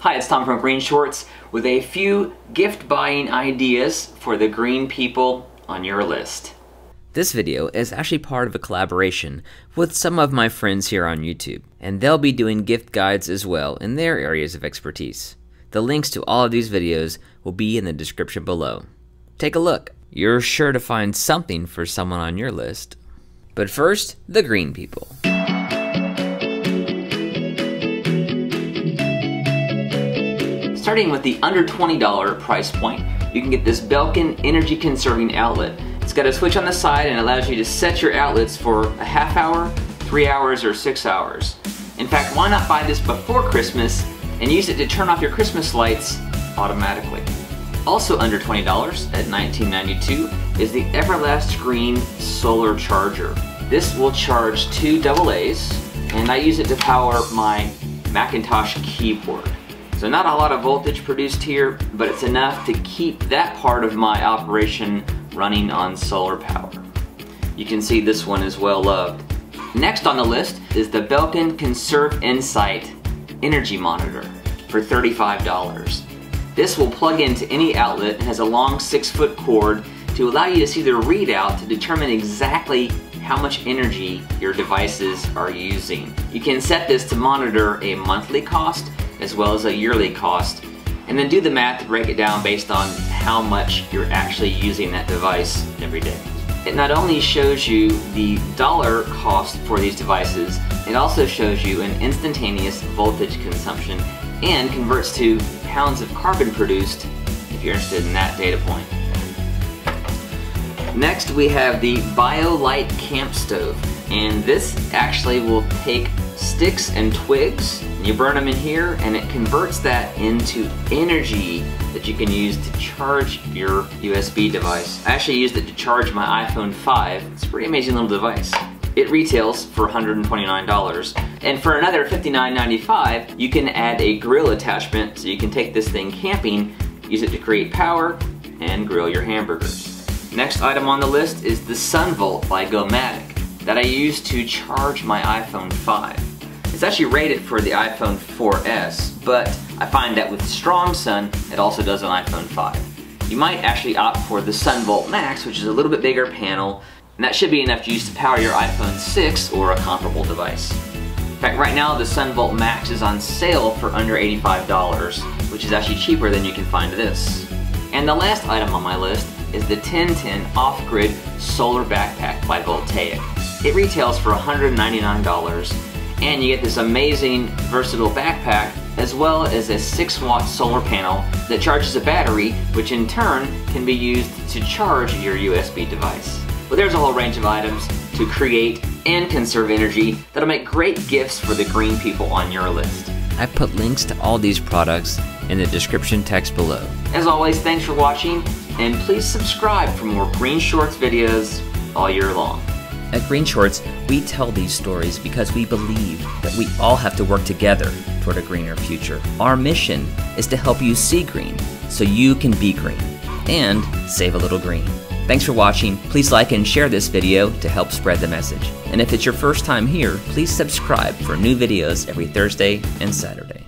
Hi, it's Tom from GreenShortz with a few gift buying ideas for the green people on your list. This video is actually part of a collaboration with some of my friends here on YouTube, and they'll be doing gift guides as well in their areas of expertise. The links to all of these videos will be in the description below. Take a look. You're sure to find something for someone on your list. But first, the green people. Starting with the under $20 price point, you can get this Belkin energy conserving outlet. It's got a switch on the side and allows you to set your outlets for a half hour, three hours, or six hours. In fact, why not buy this before Christmas and use it to turn off your Christmas lights automatically. Also under $20 at $19.92 is the Ultralast Green Solar Charger. This will charge two AA's and I use it to power my Macintosh keyboard. So not a lot of voltage produced here, but it's enough to keep that part of my operation running on solar power. You can see this one is well loved. Next on the list is the Belkin Conserve Insight Energy Monitor for $35. This will plug into any outlet and has a long six foot cord to allow you to see the readout to determine exactly how much energy your devices are using. You can set this to monitor a monthly cost as well as a yearly cost, and then do the math to break it down based on how much you're actually using that device every day. It not only shows you the dollar cost for these devices, it also shows you an instantaneous voltage consumption and converts to pounds of carbon produced if you're interested in that data point. Next we have the BioLite Camp Stove and this actually will take sticks and twigs you burn them in here and it converts that into energy that you can use to charge your USB device. I actually used it to charge my iPhone 5. It's a pretty amazing little device. It retails for $129. And for another $59.95, you can add a grill attachment so you can take this thing camping, use it to create power, and grill your hamburgers. Next item on the list is the SunVolt by Gomatic that I use to charge my iPhone 5. It's actually rated for the iPhone 4S, but I find that with strong sun, it also does on iPhone 5. You might actually opt for the SunVolt Max, which is a little bit bigger panel, and that should be enough juice to power your iPhone 6 or a comparable device. In fact, right now the SunVolt Max is on sale for under $85, which is actually cheaper than you can find this. And the last item on my list is the 1010 Off-Grid Solar Backpack by Voltaic. It retails for $199 and you get this amazing versatile backpack as well as a 6 watt solar panel that charges a battery which in turn can be used to charge your USB device. Well there's a whole range of items to create and conserve energy that'll make great gifts for the green people on your list. I put links to all these products in the description text below. As always, thanks for watching and please subscribe for more GreenShortz videos all year long. At GreenShortz, we tell these stories because we believe that we all have to work together toward a greener future. Our mission is to help you see green so you can be green and save a little green. Thanks for watching. Please like and share this video to help spread the message. And if it's your first time here, please subscribe for new videos every Thursday and Saturday.